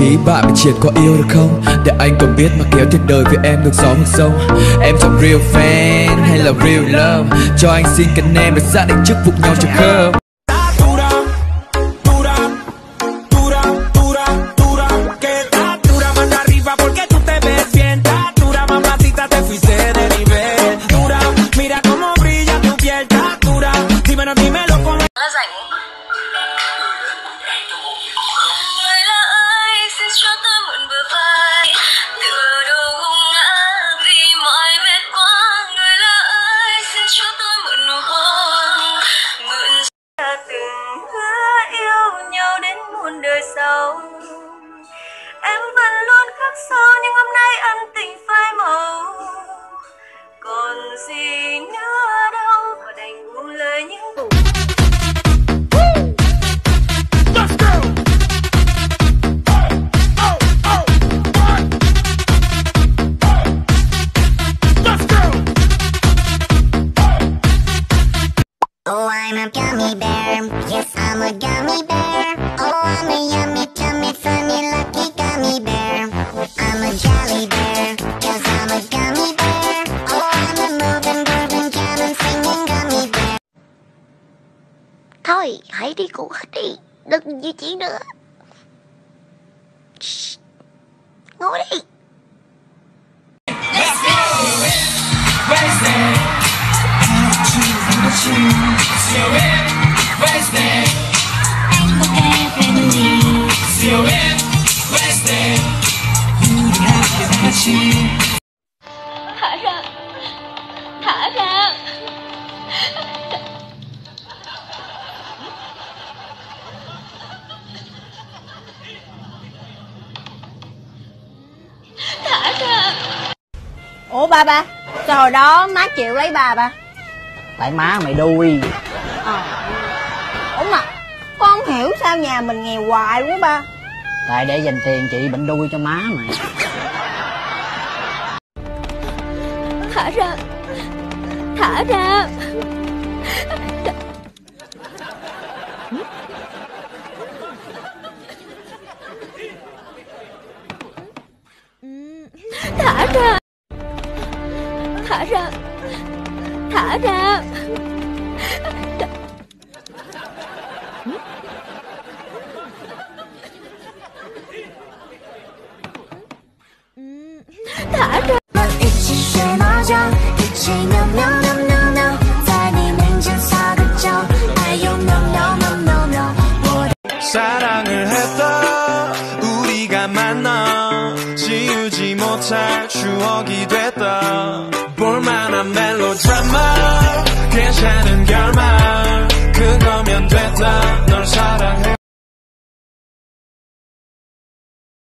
vị trí bạn mình triệt có yêu được không? Để anh còn biết mà kéo trên đời với em được gió ngược sông. Em chọn real fan hay là real love? Cho anh xin cần em để xác định chức vụ nhau cho khớp. Sâu nhưng hôm nay ân tình phai màu còn gì nữa đâu và đành buông lời những Oh, I'm a gummy bear. Yes, I'm a gummy bear. Thôi, hãy đi ngủ hết đi. Đừng di chuyển nữa. Shh. Ngủ đi. Ủa ba ba sao hồi đó má chịu lấy bà ba? Tại má mày đuôi. À. ủa mà con không hiểu sao nhà mình nghèo hoài quá ba? Tại để dành tiền chị bệnh đuôi cho má mày. Thả ra thả ra. Thả ra thả ra thả ra 못할 추억이 됐다. 볼만한 멜로드라마 괜찮은 결말